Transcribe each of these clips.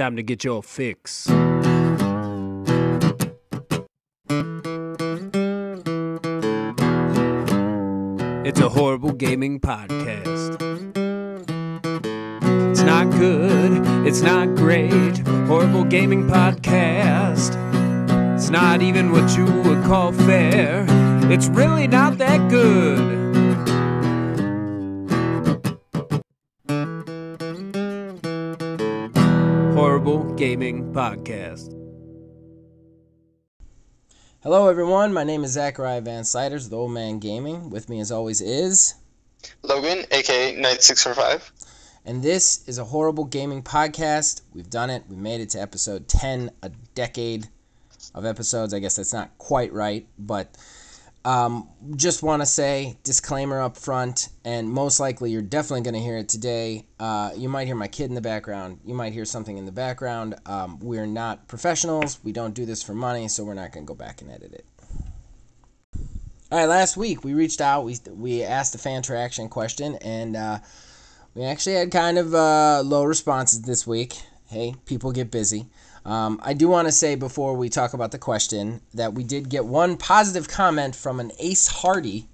Time to get your fix. It's a horrible gaming podcast. It's not good, it's not great. Horrible gaming podcast. It's not even what you would call fair. It's really not that good. Podcast. Hello, everyone. My name is Zachariah Van Siders, the Old Man Gaming. With me, as always, is. Logan, aka Knights Six Four Five, And this is a horrible gaming podcast. We've done it. We made it to episode 10, a decade of episodes. I guess that's not quite right, but um, just want to say disclaimer up front, and most likely you're definitely going to hear it today. Uh, you might hear my kid in the background. You might hear something in the background. Um, we're not professionals. We don't do this for money, so we're not going to go back and edit it. All right, last week we reached out. We we asked the fan interaction question, and uh, we actually had kind of uh, low responses this week. Hey, people get busy. Um, I do want to say before we talk about the question that we did get one positive comment from an Ace Hardy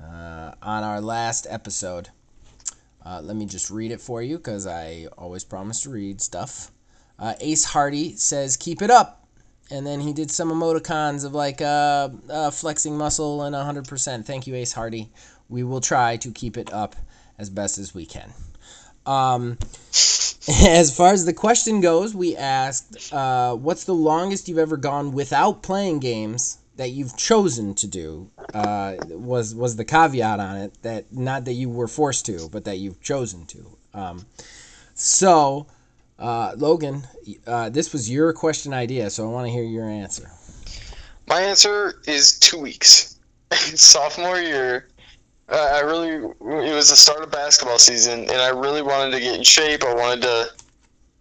uh, on our last episode. Uh, let me just read it for you because I always promise to read stuff. Uh, Ace Hardy says, "Keep it up," and then he did some emoticons of like uh, uh, flexing muscle and 100%. Thank you, Ace Hardy. We will try to keep it up as best as we can. Um, as far as the question goes, we asked, uh, "What's the longest you've ever gone without playing games that you've chosen to do?" Uh, was was the caveat on it that not that you were forced to, but that you've chosen to. Um, so, uh, Logan, uh, this was your question idea, so I want to hear your answer. My answer is two weeks. Sophomore year, I really it was the start of basketball season, and I really wanted to get in shape. I wanted to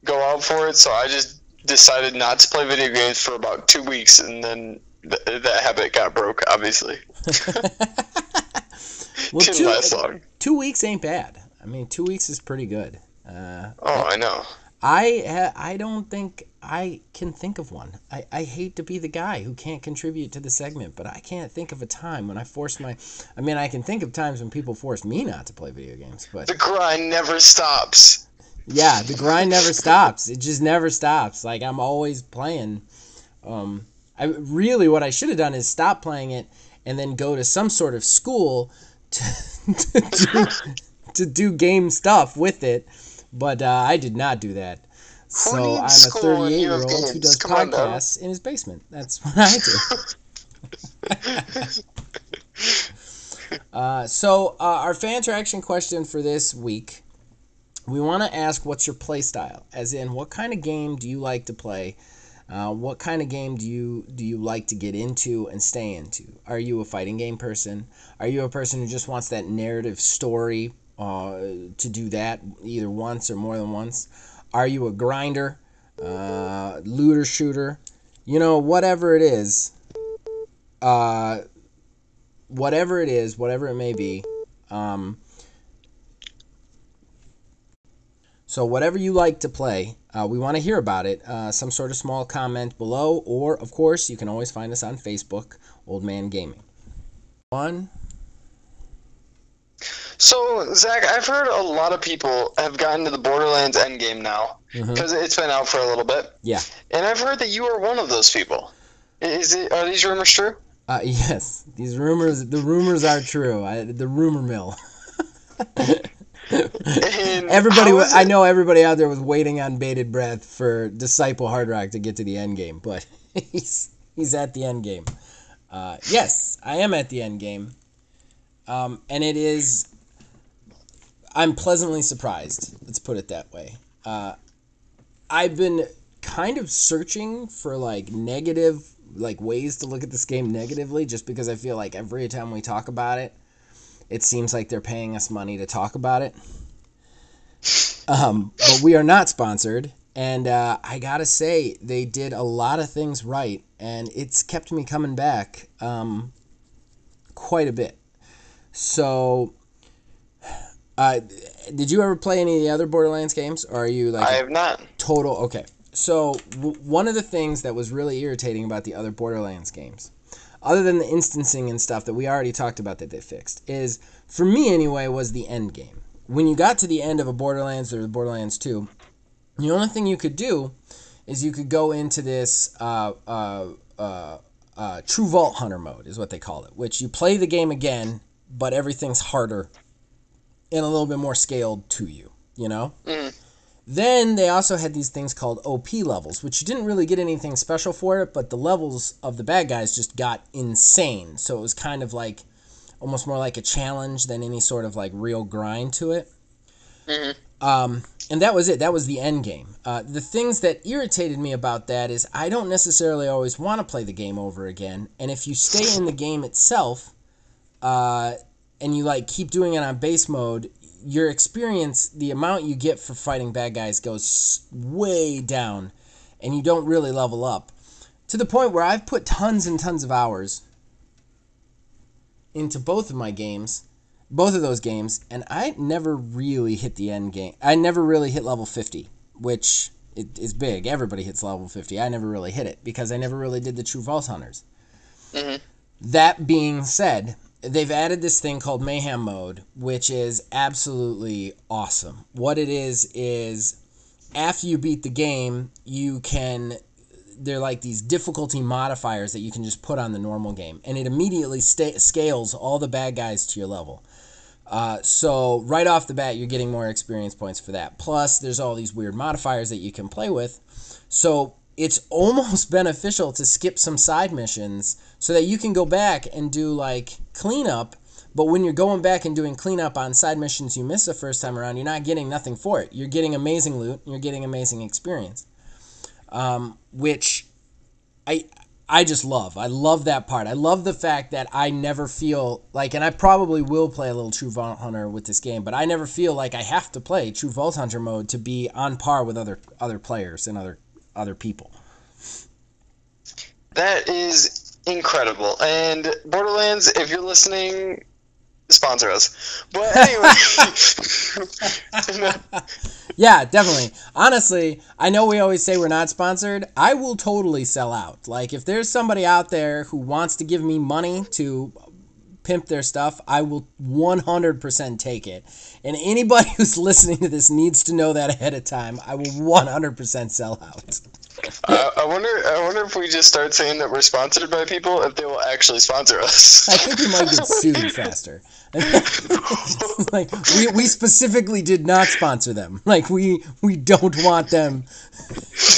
go out for it, so I just decided not to play video games for about two weeks, and then th- that habit got broke. Obviously, Well, didn't two, last long. two weeks ain't bad. I mean, two weeks is pretty good. Uh, Oh, I know. I I don't think I can think of one. I, I hate to be the guy who can't contribute to the segment, but I can't think of a time when I forced my. I mean, I can think of times when people forced me not to play video games, but The grind never stops. yeah, the grind never stops. It just never stops. Like I'm always playing. Um, I really what I should have done is stop playing it and then go to some sort of school to to do, to do game stuff with it. But uh, I did not do that. So I'm a 38 year old who does Come podcasts in his basement. That's what I do. uh, so uh, our fan interaction question for this week. We want to ask what's your play style? As in what kind of game do you like to play? Uh, what kind of game do you do you like to get into and stay into? Are you a fighting game person? Are you a person who just wants that narrative story uh, to do that either once or more than once are you a grinder uh, looter shooter you know whatever it is uh, whatever it is whatever it may be um, So, whatever you like to play, uh, we want to hear about it. Uh, some sort of small comment below, or of course, you can always find us on Facebook, Old Man Gaming. One. So, Zach, I've heard a lot of people have gotten to the Borderlands endgame now because it's been out for a little bit, Yeah. and I've heard that you are one of those people. Is it? Are these rumors true? Uh, yes, these rumors, the rumors are true. I, the rumor mill. Everybody, how wa- is I know everybody out there was waiting on bated breath for Disciple Hard Rock to get to the end game, but he's he's at the end game. Uh, yes, I am at the end game, um, and it is. I'm pleasantly surprised. Let's put it that way. Uh, I've been kind of searching for like negative, like ways to look at this game negatively, just because I feel like every time we talk about it, it seems like they're paying us money to talk about it. Um, but we are not sponsored, and uh, I gotta say they did a lot of things right, and it's kept me coming back um, quite a bit. So, uh, did you ever play any of the other Borderlands games, or are you like I have not. total? Okay, so w- one of the things that was really irritating about the other Borderlands games, other than the instancing and stuff that we already talked about that they fixed, is for me anyway was the end game. When you got to the end of a Borderlands or the Borderlands 2, the only thing you could do is you could go into this uh, uh, uh, uh, True Vault Hunter mode, is what they call it, which you play the game again, but everything's harder and a little bit more scaled to you, you know? Mhm. Then they also had these things called OP levels, which you didn't really get anything special for it, but the levels of the bad guys just got insane. So it was kind of like almost more like a challenge than any sort of like real grind to it. Mhm. Um, and that was it. That was the end game. Uh, the things that irritated me about that is I don't necessarily always want to play the game over again. And if you stay in the game itself, uh, and you like keep doing it on base mode, your experience, the amount you get for fighting bad guys goes way down, and you don't really level up. To the point where I've put tons and tons of hours into both of my games, both of those games, and I never really hit the end game. I never really hit level 50, which it is big. Everybody hits level 50. I never really hit it because I never really did the True Vault Hunters. Mhm. That being said, they've added this thing called Mayhem Mode, which is absolutely awesome. What it is is after you beat the game, you can they're like these difficulty modifiers that you can just put on the normal game, and it immediately scales all the bad guys to your level. Uh, so right off the bat, you're getting more experience points for that. Plus, there's all these weird modifiers that you can play with. So it's almost beneficial to skip some side missions so that you can go back and do like cleanup. But when you're going back and doing cleanup on side missions you missed the first time around, you're not getting nothing for it. You're getting amazing loot. You're getting amazing experience, um, which I I just love. I love that part. I love the fact that I never feel like, and I probably will play a little True Vault Hunter with this game, but I never feel like I have to play True Vault Hunter mode to be on par with other other players and other other people. That is incredible. And Borderlands, if you're listening, sponsor us. But anyway, Yeah, definitely. Honestly, I know we always say we're not sponsored. I will totally sell out. Like if there's somebody out there who wants to give me money to pimp their stuff, I will 100% take it. And anybody who's listening to this needs to know that ahead of time. I will 100% sell out. Uh, I wonder. I wonder if we just start saying that we're sponsored by people, if they will actually sponsor us. I think we might get sued faster. like we, we specifically did not sponsor them. Like we we don't want them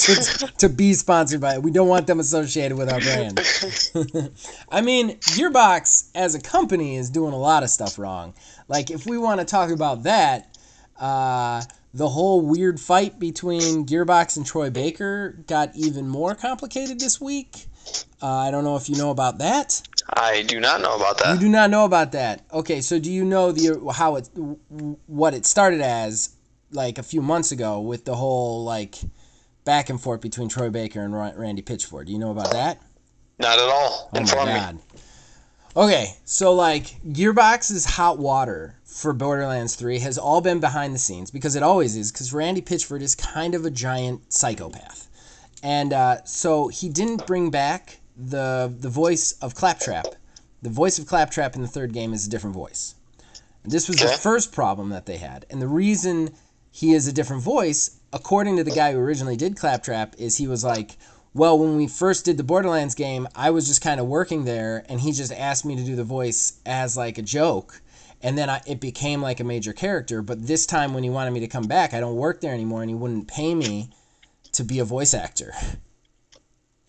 to, to be sponsored by it. We don't want them associated with our brand. I mean, Gearbox as a company is doing a lot of stuff wrong. Like if we want to talk about that, uh, the whole weird fight between Gearbox and Troy Baker got even more complicated this week. Uh, I don't know if you know about that. I do not know about that. You do not know about that. Okay, so do you know the how it what it started as like a few months ago with the whole like back and forth between Troy Baker and Randy Pitchford? Do you know about that? Not at all. Oh my Inform me. Okay, so like Gearbox's hot water for Borderlands 3 has all been behind the scenes because it always is because Randy Pitchford is kind of a giant psychopath. And uh, so he didn't bring back the the voice of Claptrap. The voice of Claptrap in the third game is a different voice. This was the first problem that they had. And the reason he is a different voice, according to the guy who originally did Claptrap, is he was like, well, when we first did the Borderlands game, I was just kind of working there, and he just asked me to do the voice as like a joke. And then I, it became like a major character. But this time, when he wanted me to come back, I don't work there anymore, and he wouldn't pay me to be a voice actor.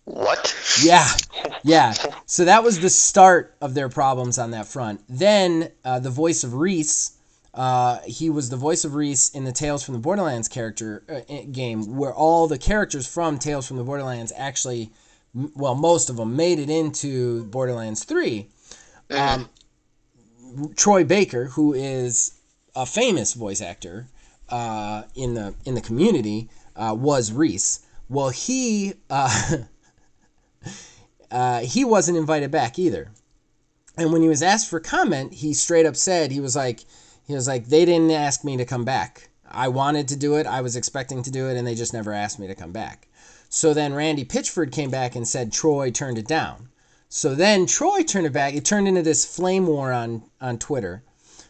What? Yeah, yeah. So that was the start of their problems on that front. Then uh, the voice of Rhys, uh, he was the voice of Rhys in the Tales from the Borderlands character uh, game, where all the characters from Tales from the Borderlands actually, well, most of them made it into Borderlands Three. Um, Troy Baker, who is a famous voice actor uh, in the in the community, uh, was Rhys. Well, he. Uh, uh, he wasn't invited back either. And when he was asked for comment, he straight up said he was like, he was like, they didn't ask me to come back. I wanted to do it. I was expecting to do it, and they just never asked me to come back. So then Randy Pitchford came back and said Troy turned it down. So then Troy turned it back. It turned into this flame war on on Twitter.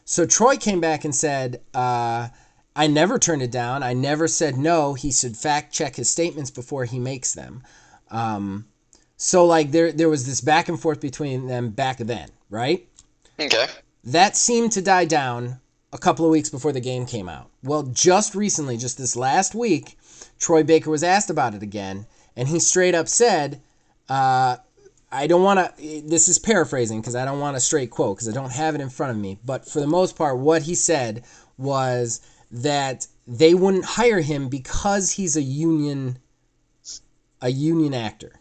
So Troy came back and said, uh, "I never turned it down. I never said no. He should fact check his statements before he makes them." Um, so like there there was this back and forth between them back then, right? Okay. That seemed to die down a couple of weeks before the game came out. Well, just recently, just this last week, Troy Baker was asked about it again, and he straight up said, uh, I don't want to, this is paraphrasing because I don't want a straight quote because I don't have it in front of me, but for the most part, what he said was that they wouldn't hire him because he's a union a union actor.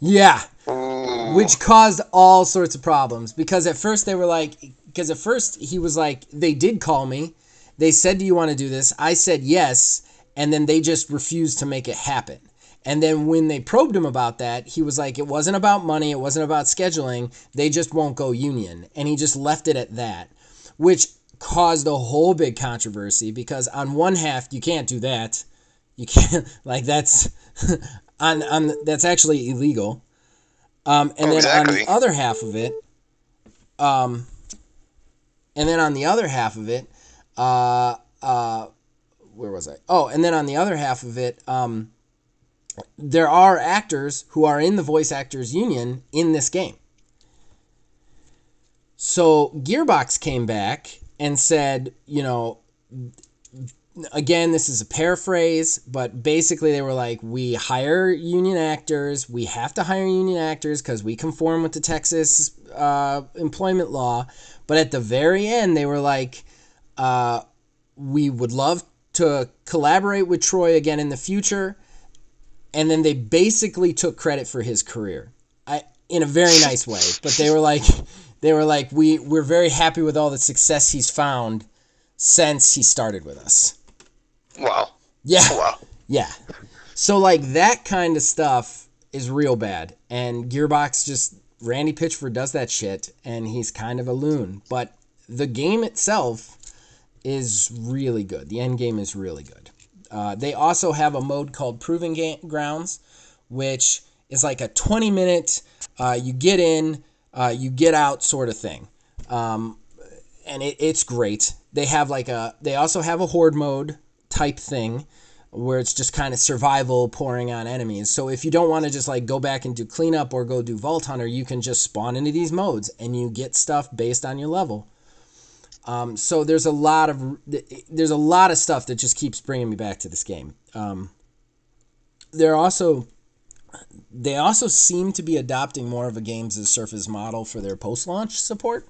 Yeah, which caused all sorts of problems because at first they were like because at first he was like they did call me. They said do you want to do this? I said yes. And then they just refused to make it happen. And then when they probed him about that he was like it wasn't about money. It wasn't about scheduling. They just won't go union. And he just left it at that which caused a whole big controversy because on one half you can't do that. You can't like that's on on that's actually illegal. Um, and Oh, then on the other half of it, um, and then on the other half of it, uh, uh, where was I? Oh, and then on the other half of it, um, there are actors who are in the voice actors union in this game. So Gearbox came back and said, you know, again, this is a paraphrase, but basically they were like, we hire union actors. We have to hire union actors because we conform with the Texas uh, employment law. But at the very end, they were like, uh, we would love to collaborate with Troy again in the future. And then they basically took credit for his career. I in a very nice way, but they were like, they were like, we we're very happy with all the success he's found since he started with us. Wow. Yeah. Wow. Yeah. So like that kind of stuff is real bad. And Gearbox just Randy Pitchford does that shit and he's kind of a loon. But the game itself is really good. The end game is really good. Uh, they also have a mode called Proving Grounds, which is like a 20 minute, uh, you get in, uh, you get out sort of thing. Um, and it, it's great. They have like a, they also have a horde mode type thing where it's just kind of survival pouring on enemies. So if you don't want to just like go back and do cleanup or go do Vault Hunter, you can just spawn into these modes and you get stuff based on your level. Um, so there's a lot of there's a lot of stuff that just keeps bringing me back to this game. Um, they're also they also seem to be adopting more of a games as service model for their post launch support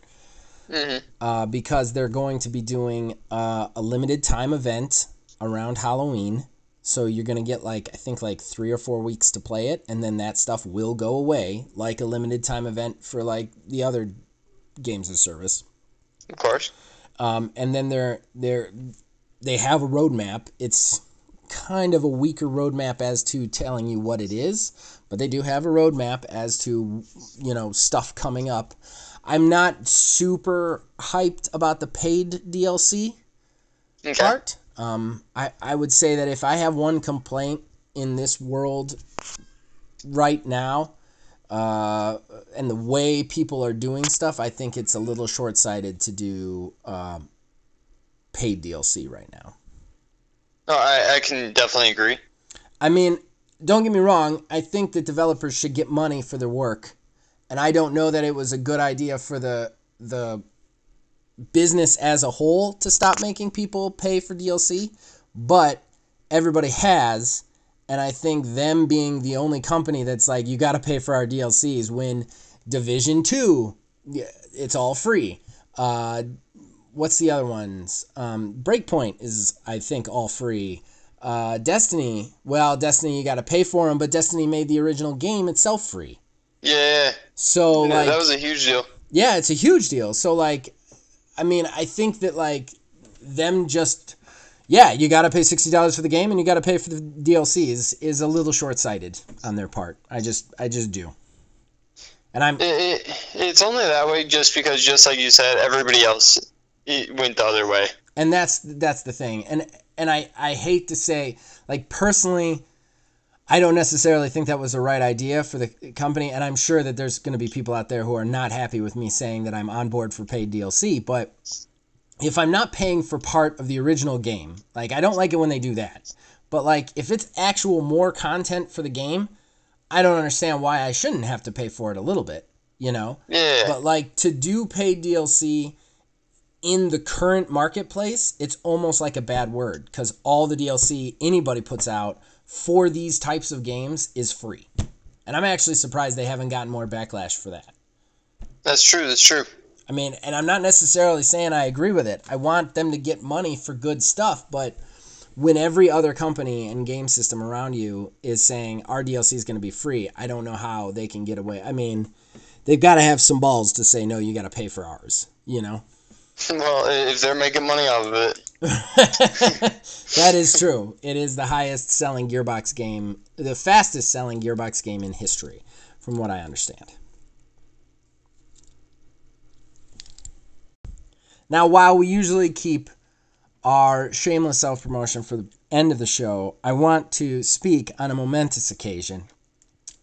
hmm uh, because they're going to be doing uh, a limited time event around Halloween. So you're gonna get like I think like three or four weeks to play it, and then that stuff will go away, like a limited time event for like the other games of service. Of course. Um, and then they're they're they have a roadmap. It's kind of a weaker roadmap as to telling you what it is, but they do have a roadmap as to you know stuff coming up. I'm not super hyped about the paid DLC Okay. part. Um, I, I would say that if I have one complaint in this world right now, uh, and the way people are doing stuff, I think it's a little short sighted to do um, paid DLC right now. No, I, I can definitely agree. I mean, don't get me wrong, I think that developers should get money for their work. And I don't know that it was a good idea for the the business as a whole to stop making people pay for DLC, but everybody has and I think them being the only company that's like you got to pay for our DLCs when Division 2 yeah, it's all free. Uh what's the other ones? Um Breakpoint is I think all free. Uh, Destiny, well, Destiny you got to pay for them, but Destiny made the original game itself free. Yeah. So yeah like, that was a huge deal. yeah, it's a huge deal. So like, I mean, I think that like them just, yeah, you got to pay sixty dollars for the game and you got to pay for the DLC is is a little short sighted on their part. I just I just do. And I'm It, it, it's only that way just because, just like you said, everybody else it went the other way. and that's that's the thing and and i i hate to say like personally i don't necessarily think that was the right idea for the company and i'm sure that there's going to be people out there who are not happy with me saying that i'm on board for paid dlc but if i'm not paying for part of the original game like i don't like it when they do that but like if it's actual more content for the game i don't understand why i shouldn't have to pay for it a little bit you know Yeah. but like to do paid DLC in the current marketplace, it's almost like a bad word because all the DLC anybody puts out for these types of games is free. And I'm actually surprised they haven't gotten more backlash for that. That's true. That's true. I mean, and I'm not necessarily saying I agree with it. I want them to get money for good stuff, but when every other company and game system around you is saying our DLC is going to be free, I don't know how they can get away. I mean, they've got to have some balls to say no, you got to pay for ours, you know? Well, if they're making money off of it, that is true. It is the highest selling Gearbox game, the fastest selling Gearbox game in history, from what I understand. Now, while we usually keep our shameless self promotion for the end of the show, I want to speak on a momentous occasion.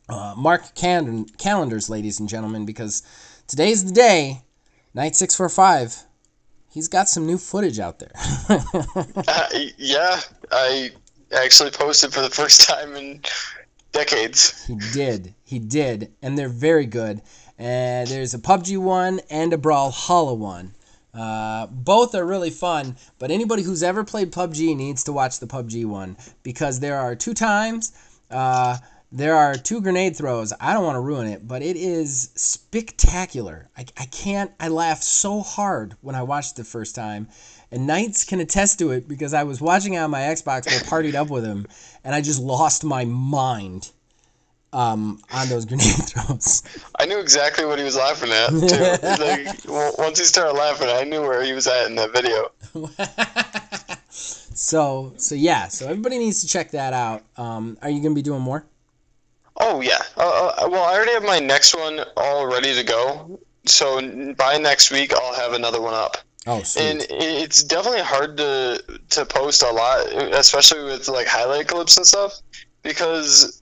Uh, mark cal- calendars, ladies and gentlemen, because today's the day, Knights 645. He's got some new footage out there. uh, yeah, I actually posted for the first time in decades. He did. He did. And they're very good. And there's a PUBG one and a Brawl Brawlhalla one. Uh, both are really fun, but anybody who's ever played PUBG needs to watch the PUBG one because there are two times, uh, there are two grenade throws. I don't want to ruin it, but it is spectacular. I, I can't, I laughed so hard when I watched it the first time. And Knights can attest to it because I was watching it on my Xbox I partied up with him, and I just lost my mind um, on those grenade throws. I knew exactly what he was laughing at. Too. like once he started laughing, I knew where he was at in that video. so so yeah, so everybody needs to check that out. Um, are you gonna be doing more? Oh yeah. Uh, uh, well, I already have my next one all ready to go. So by next week, I'll have another one up. Oh, sweet. And it's definitely hard to to post a lot, especially with like highlight clips and stuff, because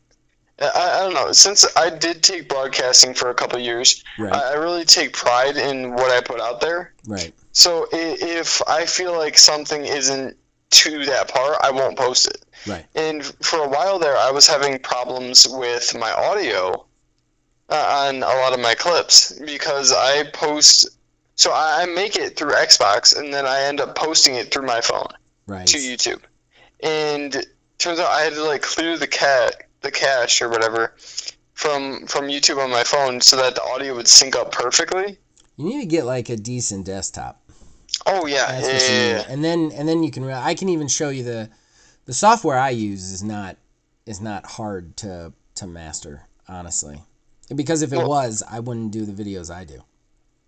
I, I don't know. Since I did take broadcasting for a couple years, right, I, I really take pride in what I put out there. right, So if I feel like something isn't to that part, I won't post it. right. And for a while there, I was having problems with my audio uh, on a lot of my clips because I post. So I I make it through Xbox, and then I end up posting it through my phone Right. to YouTube. And turns out I had to like clear the cat the cache or whatever from from YouTube on my phone so that the audio would sync up perfectly. You need to get like a decent desktop. Oh yeah, That's yeah, yeah. And then and then you can. I can even show you the the software I use is not is not hard to to master. Honestly, because if it Well- was, I wouldn't do the videos I do.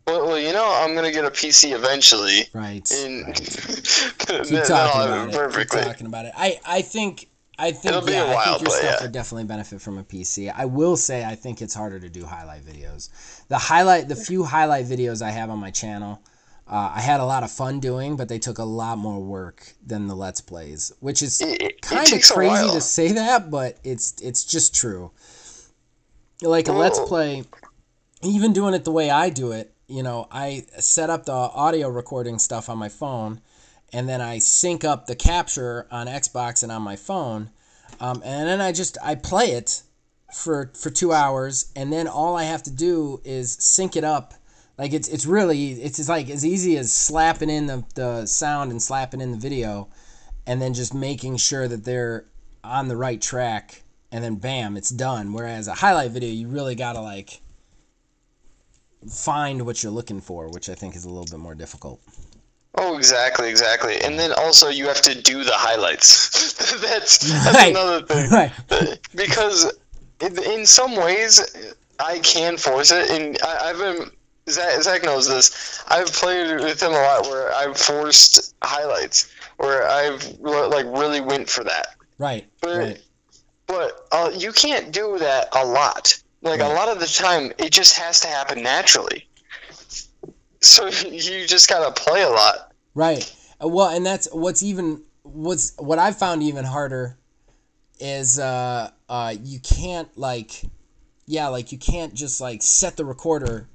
Well, well, you know, I'm gonna get a PC eventually, Right. and right. Keep talking about it. perfectly. Keep talking about it. I I think. I think It'll yeah, I think your stuff yeah. would definitely benefit from a PC. I will say I think it's harder to do highlight videos. The highlight, the few highlight videos I have on my channel, uh, I had a lot of fun doing, but they took a lot more work than the let's plays, which is kind of crazy to say that, but it's it's just true. Like a let's play, even doing it the way I do it, you know, I set up the audio recording stuff on my phone, and then I sync up the capture on Xbox and on my phone, um, and then I just I play it for for two hours, and then all I have to do is sync it up. Like it's it's really it's like as easy as slapping in the, the sound and slapping in the video, and then just making sure that they're on the right track, and then bam, it's done. Whereas a highlight video, you really gotta like find what you're looking for, which I think is a little bit more difficult. Oh, exactly, exactly. And then also you have to do the highlights. that's that's Right. another thing. Right. because in, in some ways I can force it, and I, I've been Zach, Zach knows this. I've played with him a lot where I've forced highlights, where I've like really went for that. Right. But Right. but uh, you can't do that a lot. Like Right. a lot of the time, it just has to happen naturally. So you just gotta play a lot. Right. Uh, Well, and that's what's even what's what I've found even harder is uh uh you can't like yeah like you can't just like set the recorder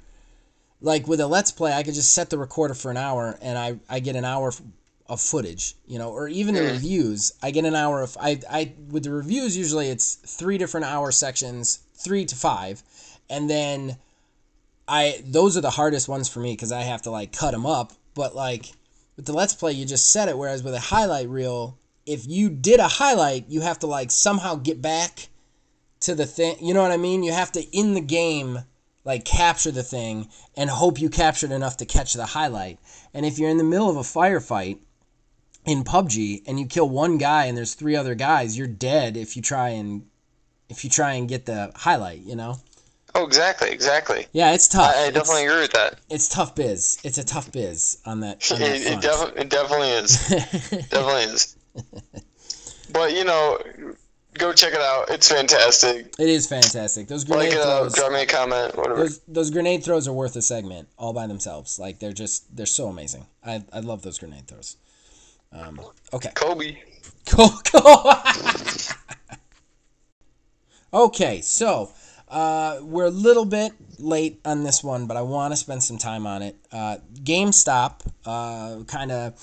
like with a let's play I could just set the recorder for an hour and I I get an hour of footage you know or even the reviews I get an hour of I I with the reviews usually it's three different hour sections three to five and then I those are the hardest ones for me because I have to like cut them up. But like with the let's play, you just set it. Whereas with a highlight reel, if you did a highlight, you have to like somehow get back to the thing. You know what I mean? You have to in the game like capture the thing and hope you captured enough to catch the highlight. And if you're in the middle of a firefight in PUBG and you kill one guy and there's three other guys, you're dead if you try and if you try and get the highlight. You know? Oh, exactly, exactly. Yeah, it's tough. I, I It's- definitely agree with that. it's tough biz. It's a tough biz on that. On that It, it, defi- it definitely is. definitely is. But you know, go check it out. It's fantastic. it is fantastic. Those Like, grenade uh, throws. drop me a comment, whatever. Those, those grenade throws are worth a segment all by themselves. Like they're just they're so amazing. I, I love those grenade throws. Um, okay. Kobe. Cool. Cool. okay, so uh, we're a little bit late on this one, but I want to spend some time on it. Uh, GameStop uh, kind of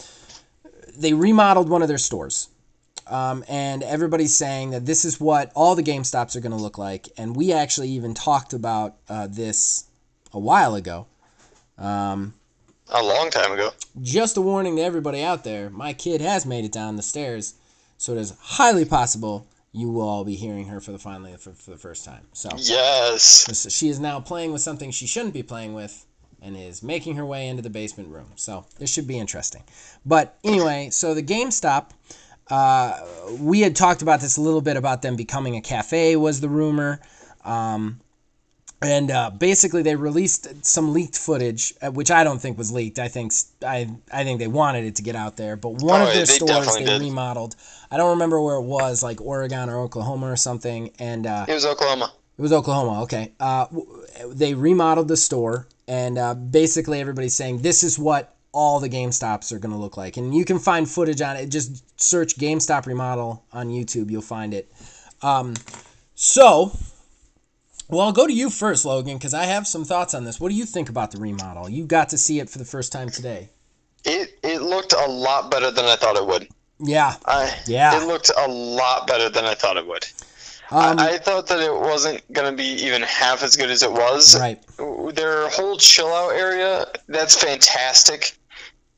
they remodeled one of their stores. Um, and everybody's saying that this is what all the GameStops are going to look like. And we actually even talked about uh, this a while ago. Um, A long time ago. just a warning to everybody out there my kid has made it down the stairs, so it is highly possible you will all be hearing her for the finally for, for the first time. So Yes. she is now playing with something she shouldn't be playing with and is making her way into the basement room. So this should be interesting. But anyway, so the GameStop, uh, we had talked about this a little bit about them becoming a cafe was the rumor. Um, and uh, basically, they released some leaked footage, uh, which I don't think was leaked. I think I I think they wanted it to get out there. But one Oh, of their they stores they did. remodeled. I don't remember where it was, like Oregon or Oklahoma or something. And uh, It was Oklahoma. it was Oklahoma. Okay. Uh, they remodeled the store, and uh, basically everybody's saying this is what all the GameStops are going to look like. And you can find footage on it. Just search GameStop remodel on YouTube. You'll find it. Um, so, well, I'll go to you first, Logan, because I have some thoughts on this. What do you think about the remodel? You got to see it for the first time today. It it looked a lot better than I thought it would. Yeah. I Yeah. It looked a lot better than I thought it would. Um, I, I thought that it wasn't gonna be even half as good as it was. right. Their whole chill out area, that's fantastic.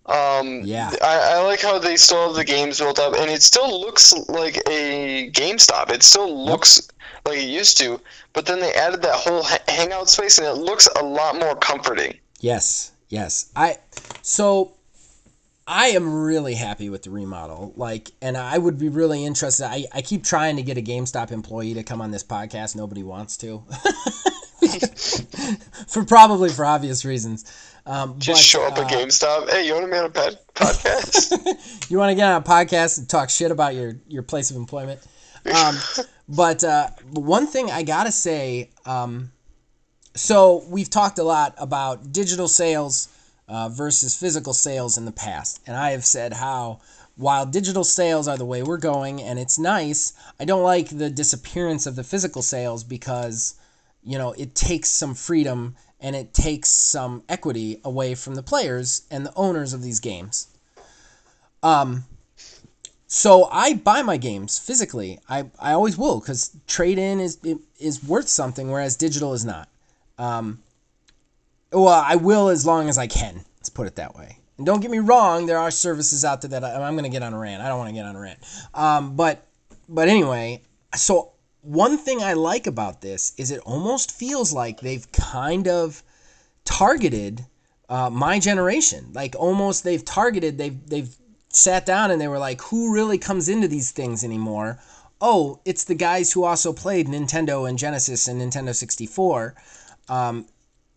Um, Yeah. I, I like how they still have the games built up, and it still looks like a GameStop. It still looks like it used to, but then they added that whole ha- hangout space, and it looks a lot more comforting. Yes, yes. I so I am really happy with the remodel. Like, and I would be really interested. I, I keep trying to get a GameStop employee to come on this podcast. Nobody wants to, for probably for obvious reasons. Um, Just but, show up uh, at GameStop. Hey, you want to be on a pad- podcast? You want to get on a podcast and talk shit about your your place of employment. Um, but uh, one thing I gotta say, um, so we've talked a lot about digital sales uh, versus physical sales in the past, and I have said how while digital sales are the way we're going, and it's nice, I don't like the disappearance of the physical sales because you know it takes some freedom and it takes some equity away from the players and the owners of these games. Um, so I buy my games physically. I, I always will because trade in is is worth something, whereas digital is not. Um, well, I will as long as I can. Let's put it that way. And don't get me wrong, there are services out there that I, I'm going to get on a rant. I don't want to get on a rant. Um, but but anyway, so one thing I like about this is it almost feels like they've kind of targeted uh, my generation. Like almost they've targeted they've they've sat down and they were like, who really comes into these things anymore? Oh, it's the guys who also played Nintendo and Genesis and Nintendo 64. Um,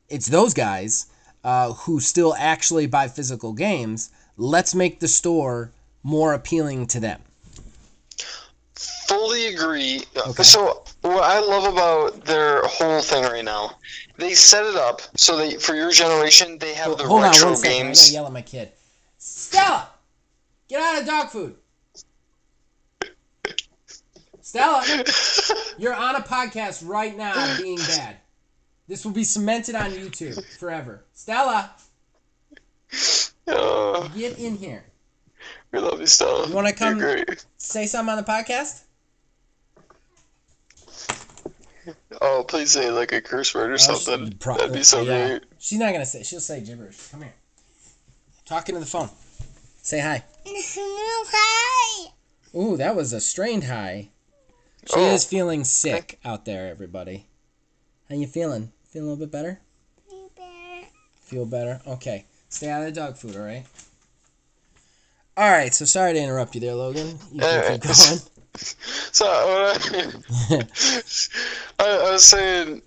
it's those guys uh, who still actually buy physical games. Let's make the store more appealing to them. Fully agree. Okay. So what I love about their whole thing right now, they set it up so that for your generation they have the Hold on retro one second. I games. gotta yell at my kid. Stella, Get out of dog food. Stella, you're on a podcast right now being bad. This will be cemented on YouTube forever. Stella, Uh, get in here. we love you, Stella. You wanna come- You're. Say something on the podcast? Oh, please say like a curse word or something. Pro- That'd be so yeah. great. She's not gonna say. She'll say gibberish. Come here. Talking to the phone. Say hi. Hi. Ooh, that was a strained high. She Oh. is feeling sick out there, everybody. How you feeling? Feeling a little bit better? Feel better? Okay. Stay out of the dog food, all right? All right. So sorry to interrupt you there, Logan. You can keep going. So what uh, I, I, was saying,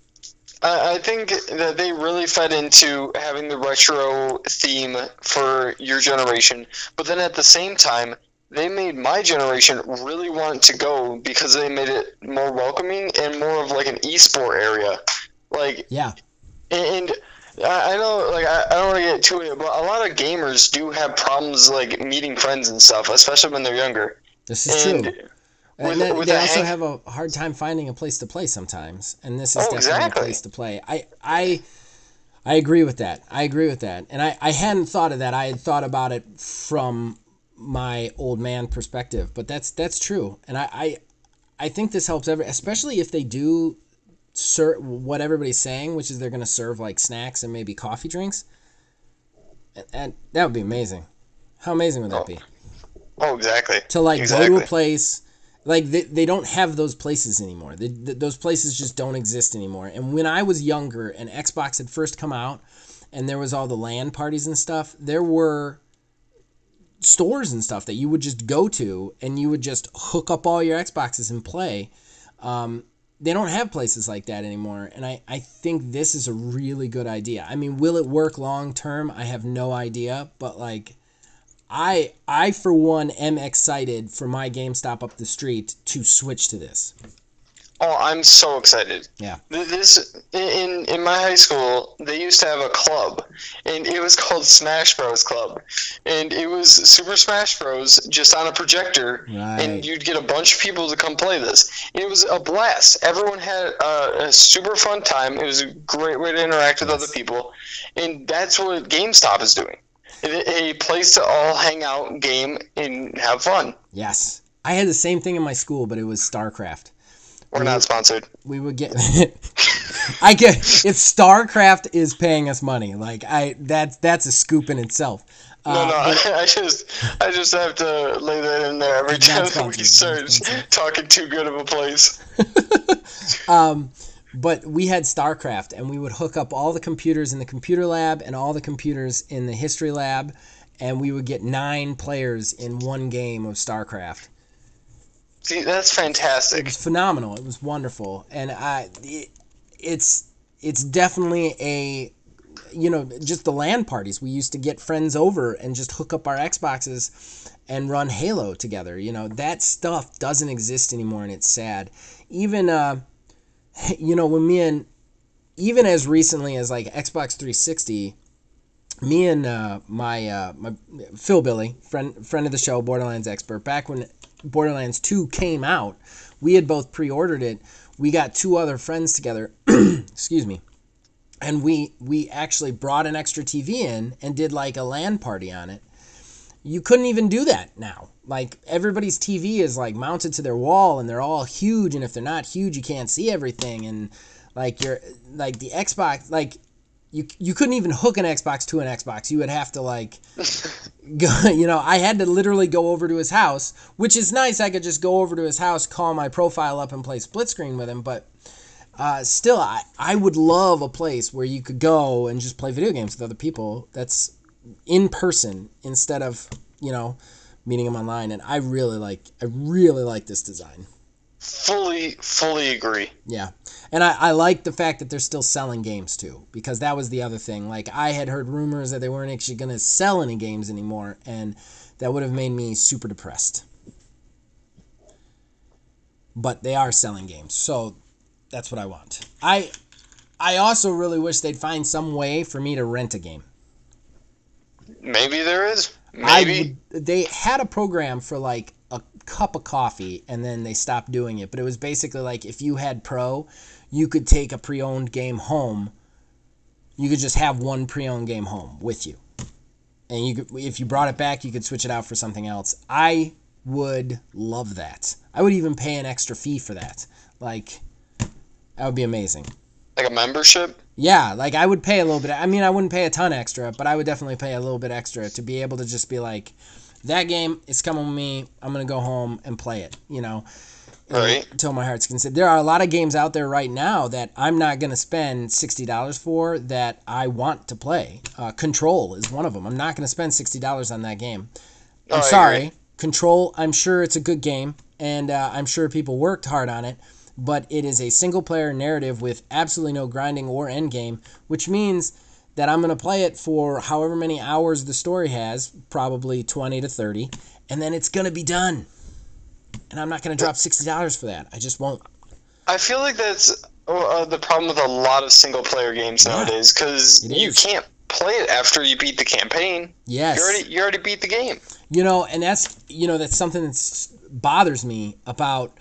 I, I think that they really fed into having the retro theme for your generation, but then at the same time, they made my generation really want to go because they made it more welcoming and more of like an esport area. Like, Yeah. and I I know, like, I, I don't want to get too into it, but a lot of gamers do have problems, like, meeting friends and stuff, especially when they're younger. This is And true. And with they the also hang- have a hard time finding a place to play sometimes, and this is Oh, definitely exactly. a place to play. I I I agree with that. I agree with that, and I I hadn't thought of that. I had thought about it from my old man perspective, but that's that's true, and I I, I think this helps every, especially if they do serve what everybody's saying, which is they're going to serve like snacks and maybe coffee drinks, and, and that would be amazing. How amazing would that oh. be? Oh, exactly. to like go to a place like they, they don't have those places anymore. They, th those places just don't exist anymore. And when i was younger and xbox had first come out and there was all the LAN parties and stuff there were stores and stuff that you would just go to and you would just hook up all your xboxes and play. Um, they don't have places like that anymore. And I, I think this is a really good idea. I mean will it work long term? I have no idea. But like I I for one am excited for my GameStop up the street to switch to this. Oh, I'm so excited. Yeah. This in in my high school, they used to have a club, and it was called Smash Bros Club, and it was Super Smash Bros just on a projector, Right. and you'd get a bunch of people to come play this. It was a blast. Everyone had uh, a super fun time. It was a great way to interact with Yes. other people, and that's what GameStop is doing. A place to all hang out, game, and have fun. Yes. I had the same thing in my school, but it was StarCraft. We're not sponsored. We would get I get if StarCraft is paying us money, like I that's that's a scoop in itself. No, Uh, no, but- I, I just, I just have to lay that in there every time that we start talking too good of a place. um, but we had StarCraft, and we would hook up all the computers in the computer lab and all the computers in the history lab, and we would get nine players in one game of StarCraft. See, that's fantastic. It was phenomenal. It was wonderful, and I, it, it's it's definitely a, you know, just the LAN parties. We used to get friends over and just hook up our Xboxes and run Halo together. You know, that stuff doesn't exist anymore, and it's sad. Even, uh, you know, when me and even as recently as like Xbox 360, me and uh, my uh, my Phil Billy, friend friend of the show, Borderlands expert, back when Borderlands 2 came out, we had both pre-ordered it. We got two other friends together, excuse me, and we we actually brought an extra TV in and did like a LAN party on it. You couldn't even do that now. Like everybody's TV is like mounted to their wall and they're all huge and if they're not huge you can't see everything and like you're like the Xbox like you you couldn't even hook an Xbox to an Xbox. You would have to like go, you know, I had to literally go over to his house, which is nice. I could just go over to his house, call my profile up, and play split screen with him. But uh, still, I, I would love a place where you could go and just play video games with other people. That's in person instead of you know meeting them online. And I really like I really like this design. Fully, fully agree. Yeah. And I, I like the fact that they're still selling games too, because that was the other thing. Like, I had heard rumors that they weren't actually going to sell any games anymore, and that would have made me super depressed. But they are selling games, so that's what I want. I I also really wish they'd find some way for me to rent a game. Maybe there is. I Maybe. would, they had a program for like a cup of coffee and then they stopped doing it. But it was basically like if you had pro, you could take a pre-owned game home. You could just have one pre-owned game home with you, and you could, if you brought it back, you could switch it out for something else. I would love that. I would even pay an extra fee for that. Like that would be amazing. like a membership. Yeah, like I would pay a little bit. I mean, I wouldn't pay a ton extra, but I would definitely pay a little bit extra to be able to just be like, that game is coming with me. I'm gonna go home and play it. You know, Right. until my heart's content. There are a lot of games out there right now that I'm not gonna spend sixty dollars for that I want to play. Uh, Control is one of them. I'm not gonna spend sixty dollars on that game. Oh, I'm I sorry. Control, I'm sure it's a good game, and uh, I'm sure people worked hard on it, but it is a single player narrative with absolutely no grinding or end game, which means that I'm going to play it for however many hours the story has, probably 20 to 30, and then it's going to be done. And I'm not going to drop $60 for that. I just won't. I feel like that's uh, the problem with a lot of single player games Yeah. nowadays because you can't play it after you beat the campaign. Yes. You already you already beat the game. You know, and that's you know that's something that bothers me about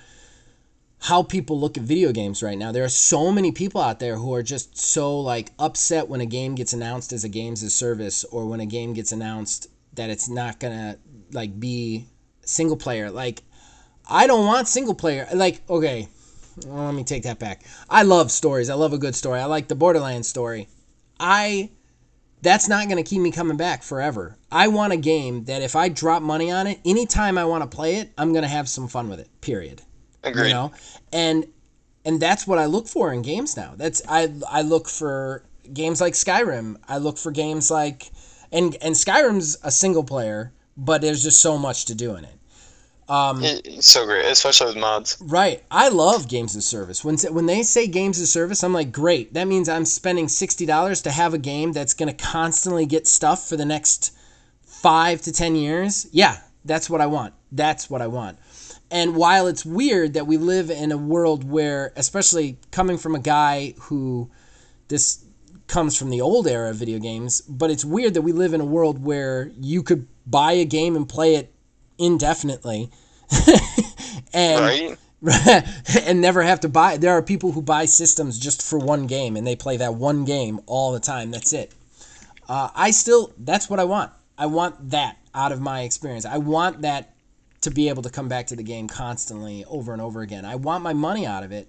how people look at video games right now. There are so many people out there who are just so like upset when a game gets announced as a games as service or when a game gets announced that it's not going to like be single player. Like I don't want single player. Like okay, well, let me take that back. I love stories. I love a good story. I like the Borderlands story. I that's not going to keep me coming back forever. I want a game that if I drop money on it, anytime I want to play it, I'm going to have some fun with it. Period. Agreed. You know? And and that's what I look for in games now. That's I I look for games like Skyrim. I look for games like and and Skyrim's a single player, but there's just so much to do in it. Um, it's so great, especially with mods. Right. I love games as service. When when they say games as service, I'm like, great. That means I'm spending sixty dollars to have a game that's gonna constantly get stuff for the next five to ten years. Yeah, that's what I want. That's what I want. And while it's weird that we live in a world where, especially coming from a guy who this comes from the old era of video games, but it's weird that we live in a world where you could buy a game and play it indefinitely. and Right? and never have to buy. There are people who buy systems just for one game and they play that one game all the time. That's it. Uh, I still, that's what I want. I want that out of my experience. I want that to be able to come back to the game constantly over and over again. I want my money out of it.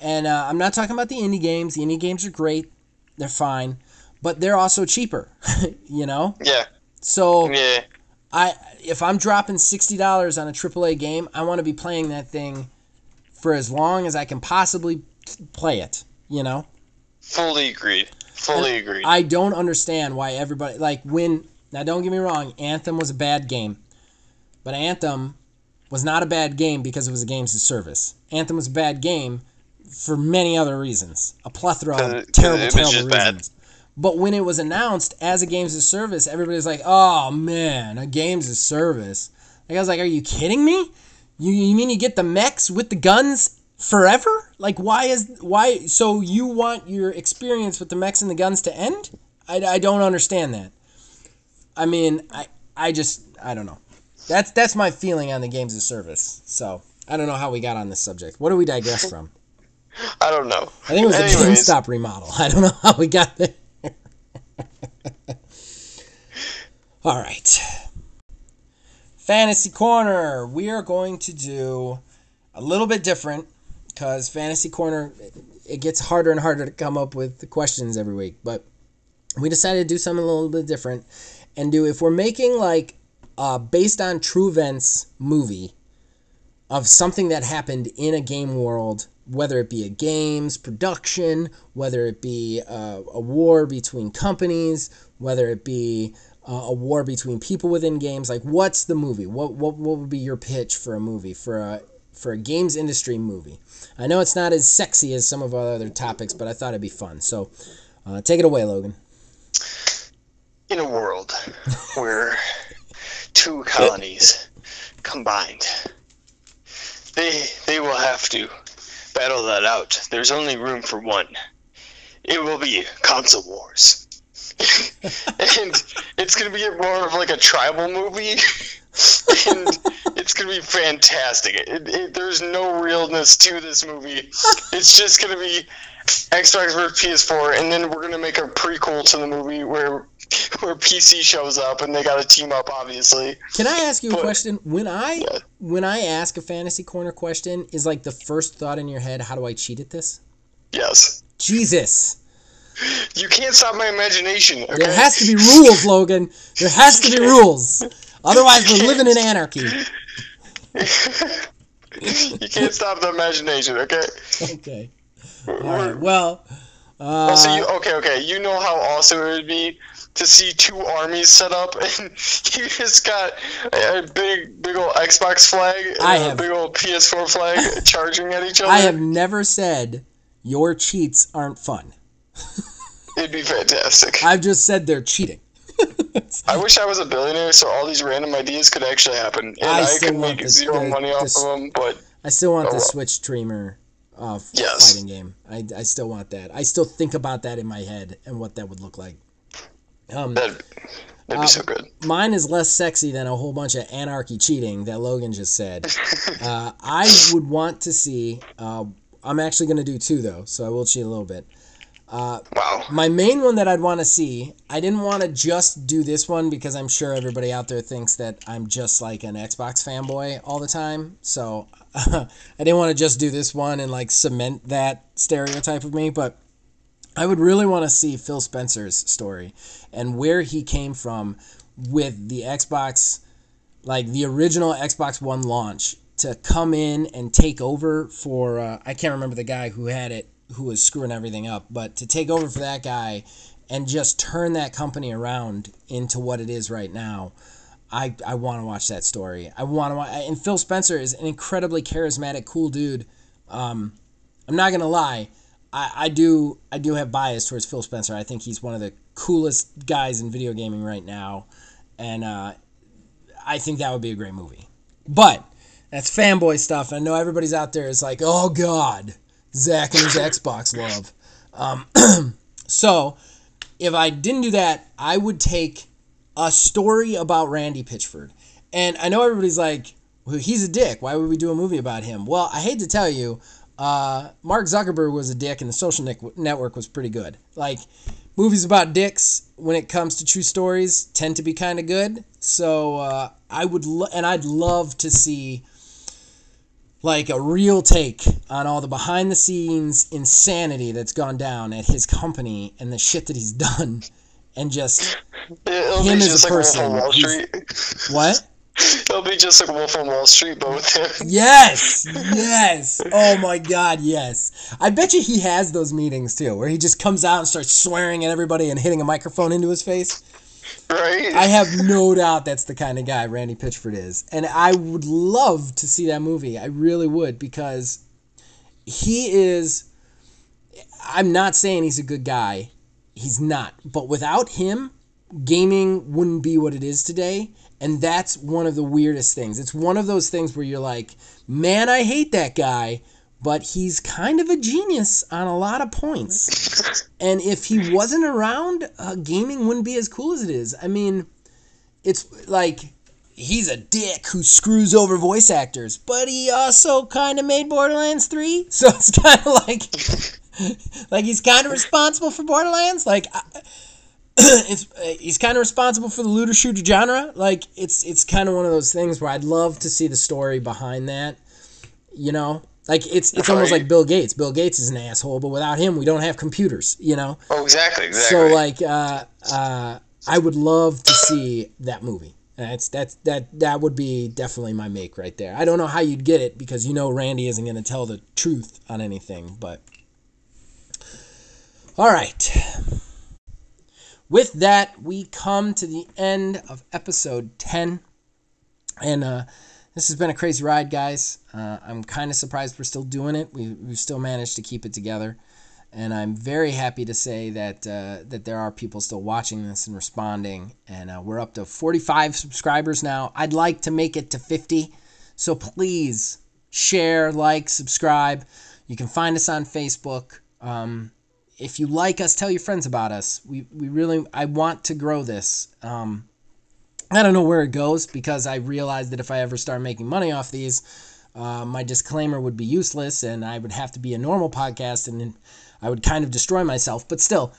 And uh, I'm not talking about the indie games. The indie games are great, they're fine, but they're also cheaper, you know? Yeah. So. Yeah. I if I'm dropping sixty dollars on a AAA game, I want to be playing that thing for as long as I can possibly play it. You know, Fully agreed. Fully agreed. I don't understand why everybody like when. Now, don't get me wrong, Anthem was a bad game, but Anthem was not a bad game because it was a games of service. Anthem was a bad game for many other reasons, a plethora of terrible, terrible just bad. reasons. But when it was announced as a games of service, everybody's like, "Oh man, a games of service!" Like I was like, "Are you kidding me? You you mean you get the mechs with the guns forever? Like why is why? So you want your experience with the mechs and the guns to end? I, I don't understand that. I mean, I I just I don't know. That's that's my feeling on the games of service. So I don't know how we got on this subject. What do we digress from? I don't know. I think it was a Anyways. GameStop remodel. I don't know how we got there. All right. Fantasy Corner. We are going to do a little bit different because Fantasy Corner, it gets harder and harder to come up with the questions every week. But we decided to do something a little bit different and do if we're making like a based on true events movie of something that happened in a game world, whether it be a games production, whether it be uh, a war between companies, whether it be uh, a war between people within games. Like, what's the movie? What what what would be your pitch for a movie for a for a games industry movie? I know it's not as sexy as some of our other topics, but I thought it'd be fun. So, uh, take it away, Logan. In a world where two colonies combined, they they will have to battle that out. There's only room for one. It will be console wars. and it's gonna be more of like a tribal movie, and it's gonna be fantastic. It, it, there's no realness to this movie. It's just gonna be Xbox versus PS4, and then we're gonna make a prequel to the movie where where PC shows up and they got to team up, obviously. Can I ask you a question? When I Yeah. when I ask a fantasy corner question, is like the first thought in your head, how do I cheat at this? Yes. Jesus. You can't stop my imagination. Okay? There has to be rules, Logan. There has to be rules. Otherwise, we're living in anarchy. you can't stop the imagination. Okay. Okay. All right. Well, uh, Also, you okay? Okay. You know how awesome it would be to see two armies set up, and you just got a big, big old Xbox flag and I a have- big old PS4 flag charging at each other. I have never said your cheats aren't fun. It'd be fantastic. I've just said they're cheating. I wish I was a billionaire so all these random ideas could actually happen, and I I, could make the- zero the- money off s- of them. But I still want Oh, the well. Switch Dreamer uh, Yes. fighting game. I, I still want that. I still think about that in my head and what that would look like. Um, that'd, that'd be so good. mine is less sexy than a whole bunch of anarchy cheating that Logan just said. uh, I would want to see. Uh, I'm actually going to do two though, so I will cheat a little bit. Wow. My main one that I'd want to see, I didn't want to just do this one because I'm sure everybody out there thinks that I'm just like an Xbox fanboy all the time. So I didn't want to just do this one and like cement that stereotype of me, but I would really want to see Phil Spencer's story and where he came from with the Xbox, like the original Xbox One launch, to come in and take over for, uh, I can't remember the guy who had it, who was screwing everything up, but to take over for that guy and just turn that company around into what it is right now. I, I want to watch that story. I want to watch, and Phil Spencer is an incredibly charismatic, cool dude. Um, I'm not gonna lie, I, I do I do have bias towards Phil Spencer. I think he's one of the coolest guys in video gaming right now, and uh, I think that would be a great movie. But that's fanboy stuff. I know everybody's out there is like, oh god, Zach and his Xbox love. Um, so if I didn't do that, I would take a story about Randy Pitchford. And I know everybody's like, well, he's a dick. Why would we do a movie about him? Well, I hate to tell you, uh, Mark Zuckerberg was a dick, and the Social Network was pretty good. Like movies about dicks, when it comes to true stories, tend to be kind of good. So uh, I would, lo- and I'd love to see like a real take on all the behind the scenes insanity that's gone down at his company and the shit that he's done, and just It'll him as a like person, what? It'll be just like Wolf on Wall Street, but with him. Yes, yes. Oh my God, yes. I bet you he has those meetings too, where he just comes out and starts swearing at everybody and hitting a microphone into his face. Right? I have no doubt that's the kind of guy Randy Pitchford is, and I would love to see that movie. I really would because he is. I'm not saying he's a good guy. He's not, but without him, gaming wouldn't be what it is today. And that's one of the weirdest things. It's one of those things where you're like, man, I hate that guy, but he's kind of a genius on a lot of points. And if he wasn't around, uh, gaming wouldn't be as cool as it is. I mean, it's like he's a dick who screws over voice actors, but he also kind of made Borderlands 3. So it's kind of like like he's kind of responsible for Borderlands. Like I, he's kind of responsible for the looter shooter genre. Like it's it's kind of one of those things where I'd love to see the story behind that. You know, like it's it's almost like Bill Gates. Bill Gates is an asshole, but without him, we don't have computers. You know. oh, exactly, exactly. So like, uh, uh, I would love to see that movie. That's that's that that would be definitely my make right there. I don't know how you'd get it because you know Randy isn't going to tell the truth on anything, but all right. With that, we come to the end of episode 10. And uh, this has been a crazy ride, guys. Uh, I'm kind of surprised we're still doing it. We, we've still managed to keep it together and I'm very happy to say that uh, that there are people still watching this and responding, and uh, we're up to 45 subscribers now. I'd like to make it to 50, so please share, like, subscribe. You can find us on Facebook. Um, if you like us, tell your friends about us. We we really I want to grow this. Um, I don't know where it goes because I realized that if I ever start making money off these, uh, my disclaimer would be useless and I would have to be a normal podcast and I would kind of destroy myself. But still,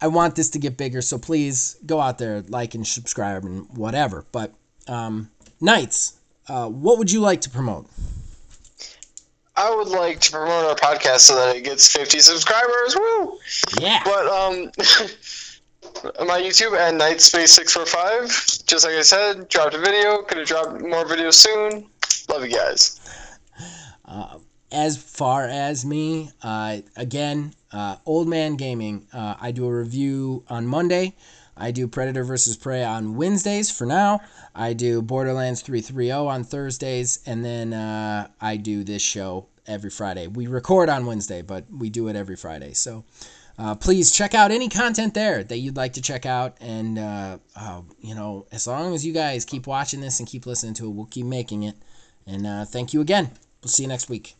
I want this to get bigger. So please go out there, like and subscribe and whatever. But um, Knights, uh, what would you like to promote? I would like to promote our podcast so that it gets 50 subscribers. Woo! Yeah. But um, my YouTube at Nightspace645. Just like I said, dropped a video. Gonna drop more videos soon. Love you guys. as far as me, uh, again, uh, Old Man Gaming. Uh, I do a review on Monday. I do Predator versus Prey on Wednesdays for now. I do Borderlands 330 on Thursdays. And then uh, I do this show every Friday. We record on Wednesday, but we do it every Friday. So uh, please check out any content there that you'd like to check out. And, uh, uh, you know, as long as you guys keep watching this and keep listening to it, we'll keep making it. And uh, thank you again. We'll see you next week.